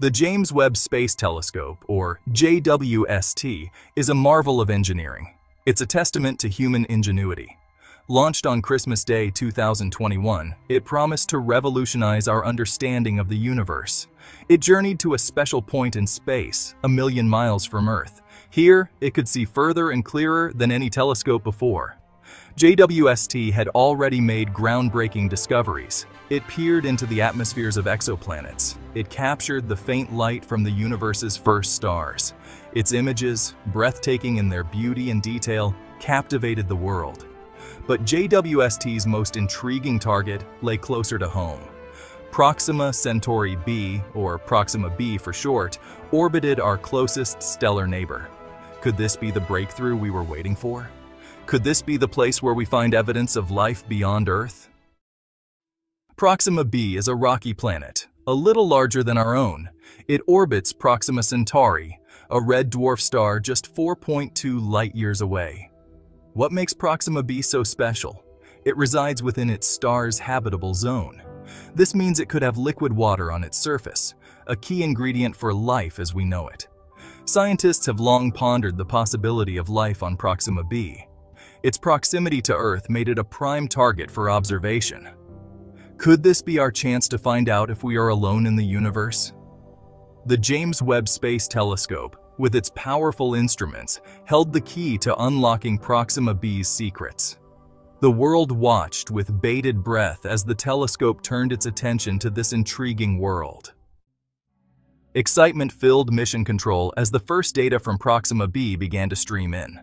The James Webb Space Telescope, or JWST, is a marvel of engineering. It's a testament to human ingenuity. Launched on Christmas Day 2021, it promised to revolutionize our understanding of the universe. It journeyed to a special point in space, a million miles from Earth. Here, it could see further and clearer than any telescope before. JWST had already made groundbreaking discoveries. It peered into the atmospheres of exoplanets. It captured the faint light from the universe's first stars. Its images, breathtaking in their beauty and detail, captivated the world. But JWST's most intriguing target lay closer to home. Proxima Centauri b, or Proxima b for short, orbited our closest stellar neighbor. Could this be the breakthrough we were waiting for? Could this be the place where we find evidence of life beyond Earth? Proxima b is a rocky planet, a little larger than our own. It orbits Proxima Centauri, a red dwarf star just 4.2 light-years away. What makes Proxima b so special? It resides within its star's habitable zone. This means it could have liquid water on its surface, a key ingredient for life as we know it. Scientists have long pondered the possibility of life on Proxima b. Its proximity to Earth made it a prime target for observation. Could this be our chance to find out if we are alone in the universe? The James Webb Space Telescope, with its powerful instruments, held the key to unlocking Proxima b's secrets. The world watched with bated breath as the telescope turned its attention to this intriguing world. Excitement filled mission control as the first data from Proxima b began to stream in.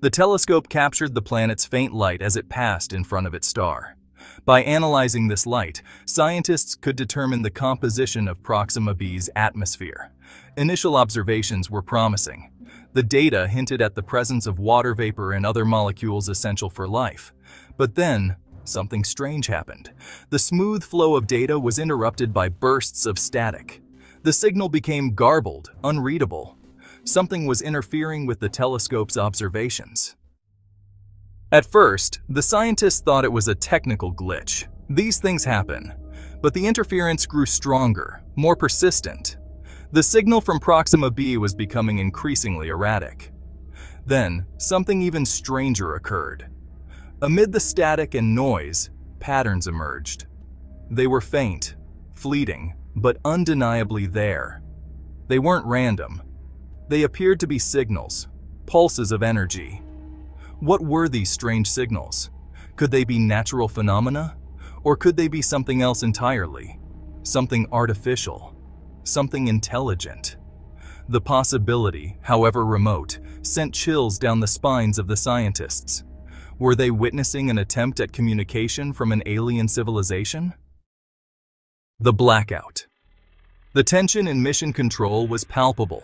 The telescope captured the planet's faint light as it passed in front of its star. By analyzing this light, scientists could determine the composition of Proxima b's atmosphere. Initial observations were promising. The data hinted at the presence of water vapor and other molecules essential for life. But then, something strange happened. The smooth flow of data was interrupted by bursts of static. The signal became garbled, unreadable, something was interfering with the telescope's observations. At first, the scientists thought it was a technical glitch. These things happen. But the interference grew stronger, more persistent. The signal from Proxima b was becoming increasingly erratic. Then, something even stranger occurred. Amid the static and noise, patterns emerged. They were faint, fleeting, but undeniably there. They weren't random. They appeared to be signals, pulses of energy. What were these strange signals? Could they be natural phenomena? Or could they be something else entirely? Something artificial? Something intelligent? The possibility, however remote, sent chills down the spines of the scientists. Were they witnessing an attempt at communication from an alien civilization? The blackout. The tension in mission control was palpable.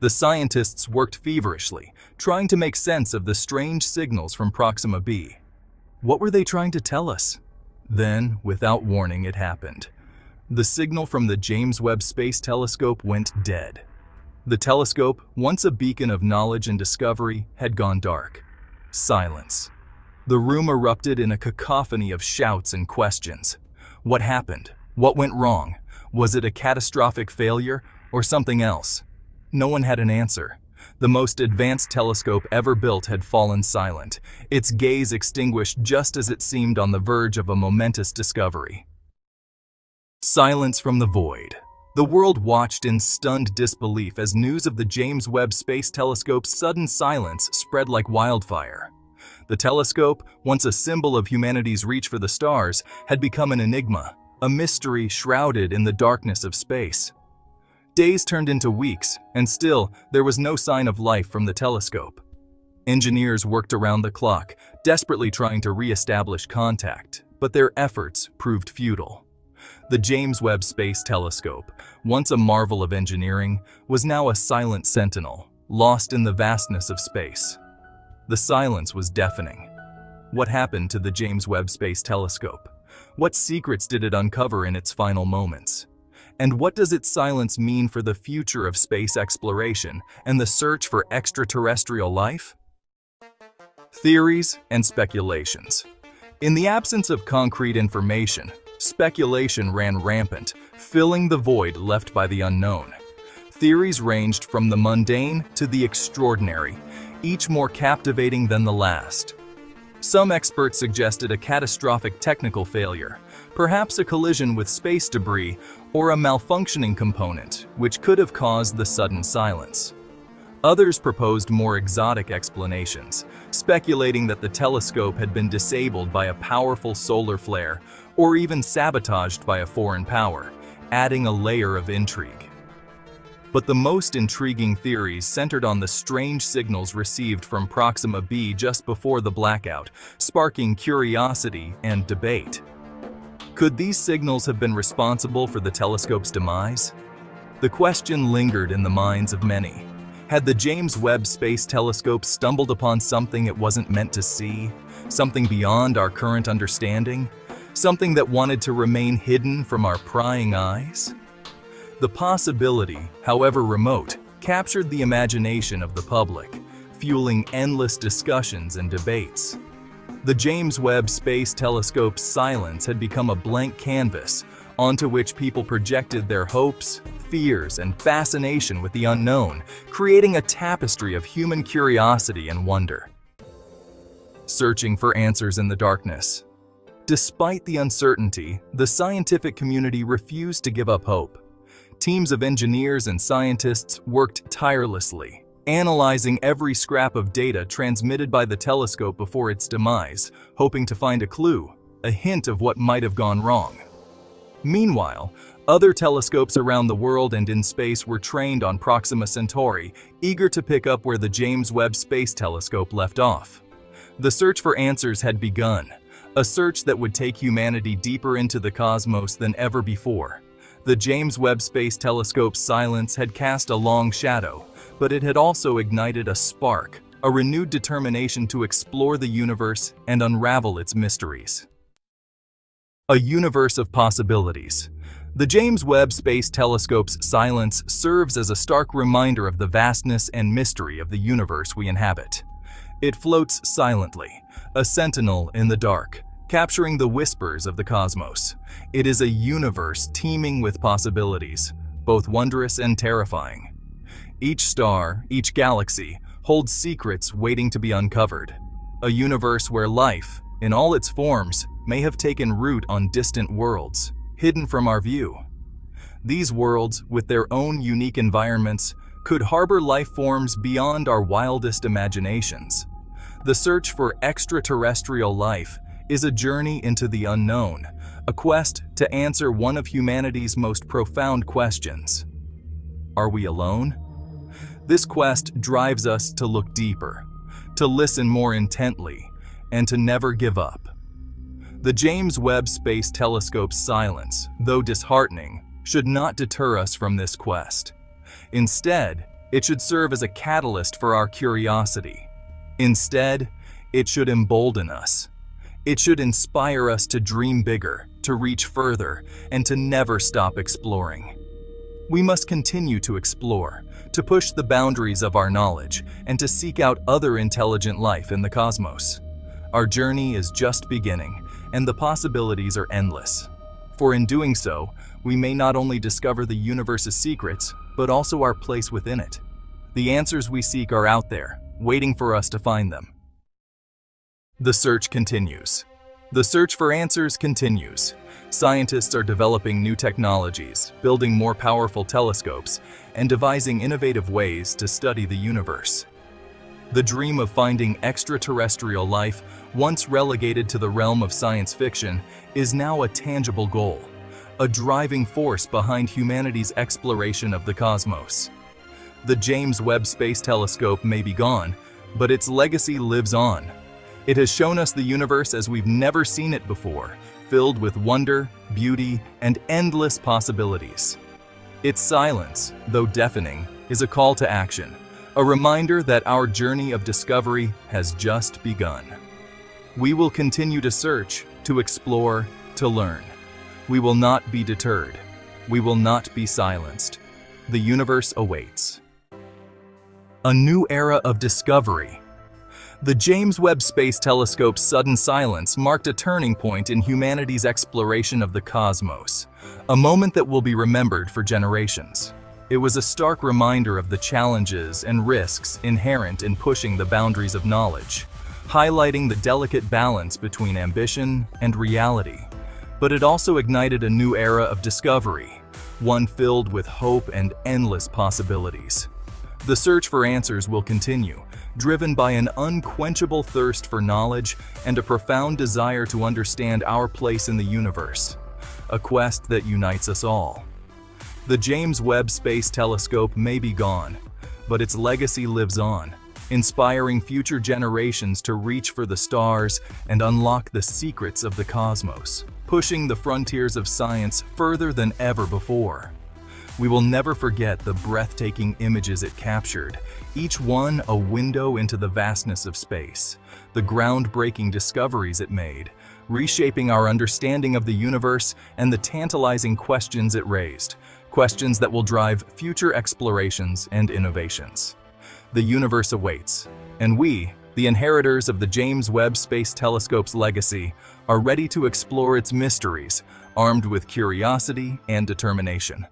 The scientists worked feverishly, trying to make sense of the strange signals from Proxima b. What were they trying to tell us? Then, without warning, it happened. The signal from the James Webb Space Telescope went dead. The telescope, once a beacon of knowledge and discovery, had gone dark. Silence. The room erupted in a cacophony of shouts and questions. What happened? What went wrong? Was it a catastrophic failure or something else? No one had an answer. The most advanced telescope ever built had fallen silent, its gaze extinguished just as it seemed on the verge of a momentous discovery. Silence from the void. The world watched in stunned disbelief as news of the James Webb Space Telescope's sudden silence spread like wildfire. The telescope, once a symbol of humanity's reach for the stars, had become an enigma, a mystery shrouded in the darkness of space. Days turned into weeks, and still, there was no sign of life from the telescope. Engineers worked around the clock, desperately trying to re-establish contact, but their efforts proved futile. The James Webb Space Telescope, once a marvel of engineering, was now a silent sentinel, lost in the vastness of space. The silence was deafening. What happened to the James Webb Space Telescope? What secrets did it uncover in its final moments? And what does its silence mean for the future of space exploration and the search for extraterrestrial life? Theories and speculations. In the absence of concrete information, Speculation ran rampant, filling the void left by the unknown. Theories ranged from the mundane to the extraordinary, each more captivating than the last. Some experts suggested a catastrophic technical failure, perhaps a collision with space debris or a malfunctioning component, which could have caused the sudden silence. Others proposed more exotic explanations, speculating that the telescope had been disabled by a powerful solar flare or even sabotaged by a foreign power, adding a layer of intrigue. But the most intriguing theories centered on the strange signals received from Proxima b just before the blackout, sparking curiosity and debate. Could these signals have been responsible for the telescope's demise? The question lingered in the minds of many. Had the James Webb Space Telescope stumbled upon something it wasn't meant to see? Something beyond our current understanding? Something that wanted to remain hidden from our prying eyes? The possibility, however remote, captured the imagination of the public, fueling endless discussions and debates. The James Webb Space Telescope's silence had become a blank canvas onto which people projected their hopes, fears, and fascination with the unknown, creating a tapestry of human curiosity and wonder. Searching for answers in the darkness. Despite the uncertainty, the scientific community refused to give up hope teams of engineers and scientists worked tirelessly, analyzing every scrap of data transmitted by the telescope before its demise, hoping to find a clue, a hint of what might have gone wrong. Meanwhile, other telescopes around the world and in space were trained on Proxima Centauri, eager to pick up where the James Webb Space Telescope left off. The search for answers had begun, a search that would take humanity deeper into the cosmos than ever before. The James Webb Space Telescope's silence had cast a long shadow, but it had also ignited a spark, a renewed determination to explore the universe and unravel its mysteries. A universe of possibilities. The James Webb Space Telescope's silence serves as a stark reminder of the vastness and mystery of the universe we inhabit. It floats silently, a sentinel in the dark, capturing the whispers of the cosmos. It is a universe teeming with possibilities, both wondrous and terrifying. Each star, each galaxy, holds secrets waiting to be uncovered. A universe where life, in all its forms, may have taken root on distant worlds, hidden from our view. These worlds, with their own unique environments, could harbor life forms beyond our wildest imaginations. The search for extraterrestrial life is a journey into the unknown, a quest to answer one of humanity's most profound questions. Are we alone? This quest drives us to look deeper, to listen more intently, and to never give up. The James Webb Space Telescope's silence, though disheartening, should not deter us from this quest. Instead, it should serve as a catalyst for our curiosity. Instead, it should embolden us, it should inspire us to dream bigger, to reach further, and to never stop exploring. We must continue to explore, to push the boundaries of our knowledge, and to seek out other intelligent life in the cosmos. Our journey is just beginning, and the possibilities are endless. For in doing so, we may not only discover the universe's secrets, but also our place within it. The answers we seek are out there, waiting for us to find them. The search continues. The search for answers continues. Scientists are developing new technologies, building more powerful telescopes, and devising innovative ways to study the universe. The dream of finding extraterrestrial life, once relegated to the realm of science fiction, is now a tangible goal, a driving force behind humanity's exploration of the cosmos. The James Webb Space Telescope may be gone, but its legacy lives on, it has shown us the universe as we've never seen it before, filled with wonder, beauty, and endless possibilities. Its silence, though deafening, is a call to action, a reminder that our journey of discovery has just begun. We will continue to search, to explore, to learn. We will not be deterred. We will not be silenced. The universe awaits. A new era of discovery The James Webb Space Telescope's sudden silence marked a turning point in humanity's exploration of the cosmos, a moment that will be remembered for generations. It was a stark reminder of the challenges and risks inherent in pushing the boundaries of knowledge, highlighting the delicate balance between ambition and reality. But it also ignited a new era of discovery, one filled with hope and endless possibilities. The search for answers will continue, driven by an unquenchable thirst for knowledge and a profound desire to understand our place in the universe, a quest that unites us all. The James Webb Space Telescope may be gone, but its legacy lives on, inspiring future generations to reach for the stars and unlock the secrets of the cosmos, pushing the frontiers of science further than ever before. We will never forget the breathtaking images it captured, each one a window into the vastness of space, the groundbreaking discoveries it made, reshaping our understanding of the universe and the tantalizing questions it raised, questions that will drive future explorations and innovations. The universe awaits, and we, the inheritors of the James Webb Space Telescope's legacy, are ready to explore its mysteries, armed with curiosity and determination.